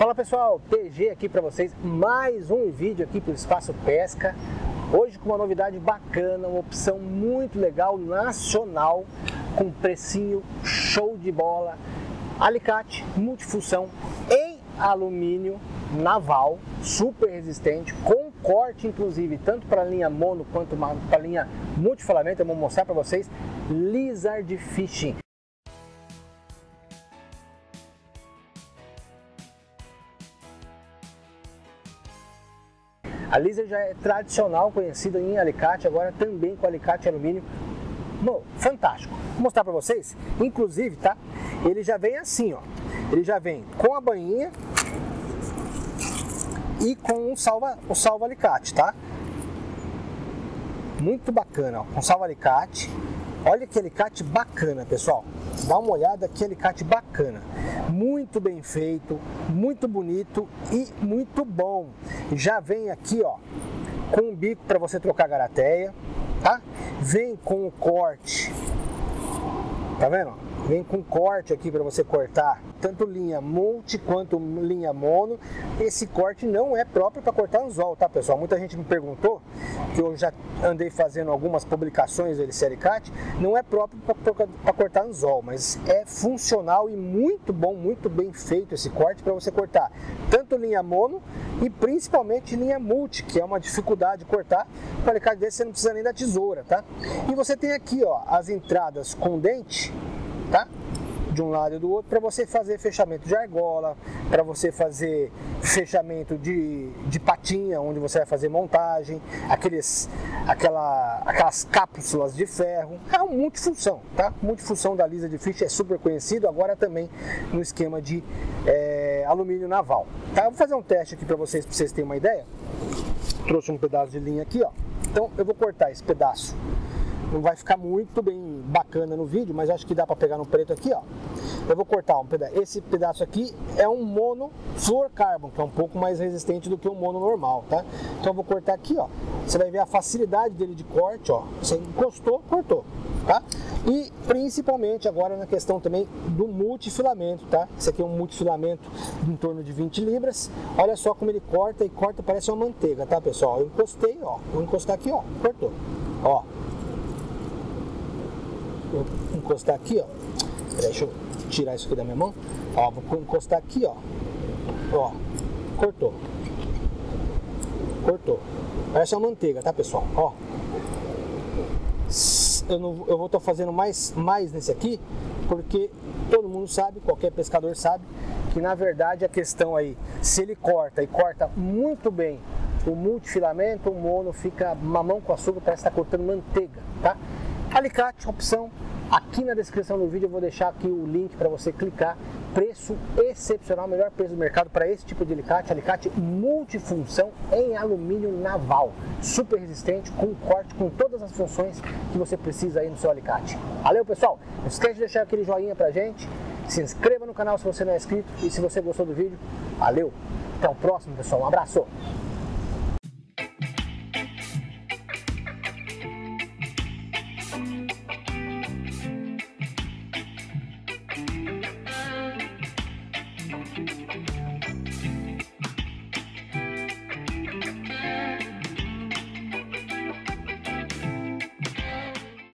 Fala pessoal, PG aqui para vocês, mais um vídeo aqui para o Espaço Pesca. Hoje com uma novidade bacana, uma opção muito legal, nacional, com precinho show de bola. Alicate multifunção em alumínio naval, super resistente, com corte inclusive, tanto para a linha mono quanto para a linha multifilamento. Eu vou mostrar para vocês, Lizard Fishing. A Lisa já é tradicional, conhecida em alicate, agora também com alicate alumínio. Bom, fantástico. Vou mostrar para vocês. Inclusive, tá? Ele já vem assim, ó. Ele já vem com a banhinha e com o salva, o salva alicate, tá? Muito bacana, ó. Com salva alicate. Olha que alicate bacana, pessoal. Dá uma olhada que alicate bacana. Muito bem feito, muito bonito e muito bom. Já vem aqui, ó, com um bico para você trocar garateia, tá? Vem com o corte. Tá vendo? Vem com corte aqui para você cortar tanto linha multi quanto linha mono. Esse corte não é próprio para cortar anzol, tá pessoal? Muita gente me perguntou, que eu já andei fazendo algumas publicações dele Sericat, não é próprio para cortar anzol, mas é funcional e muito bom, muito bem feito esse corte para você cortar tanto linha mono e principalmente linha multi, que é uma dificuldade de cortar. Com alicate desse você não precisa nem da tesoura, tá? E você tem aqui, ó, as entradas com dente tá? De um lado e do outro, para você fazer fechamento de argola, para você fazer fechamento de, de patinha, onde você vai fazer montagem, aqueles, aquela, aquelas cápsulas de ferro. É um multifunção, tá? Multifunção da Lisa de Fish é super conhecido, agora também no esquema de é, alumínio naval. Tá? Eu vou fazer um teste aqui para vocês, para vocês terem uma ideia. Trouxe um pedaço de linha aqui, ó. Então eu vou cortar esse pedaço não vai ficar muito bem bacana no vídeo, mas acho que dá para pegar no preto aqui, ó. Eu vou cortar um pedaço. Esse pedaço aqui é um mono fluorocarbon, que é um pouco mais resistente do que o mono normal, tá? Então eu vou cortar aqui, ó. Você vai ver a facilidade dele de corte, ó. Você encostou, cortou, tá? E principalmente agora na questão também do multifilamento, tá? Esse aqui é um multifilamento em torno de 20 libras. Olha só como ele corta e corta, parece uma manteiga, tá, pessoal? Eu encostei, ó. Vou encostar aqui, ó. Cortou. Ó, vou encostar aqui, ó. Deixa eu tirar isso aqui da minha mão. Ó, vou encostar aqui, ó. Ó, cortou. Cortou. Parece uma manteiga, tá, pessoal? Ó. Eu, não, eu vou estar fazendo mais, mais nesse aqui, porque todo mundo sabe, qualquer pescador sabe, que na verdade a questão aí, se ele corta e corta muito bem o multifilamento, o mono fica mamão com açúcar, parece estar tá cortando manteiga, tá? Alicate, opção. Aqui na descrição do vídeo eu vou deixar aqui o link para você clicar. Preço excepcional, melhor preço do mercado para esse tipo de alicate. Alicate multifunção em alumínio naval. Super resistente, com corte, com todas as funções que você precisa aí no seu alicate. Valeu pessoal, não esquece de deixar aquele joinha pra gente. Se inscreva no canal se você não é inscrito. E se você gostou do vídeo, valeu. Até o próximo pessoal, um abraço.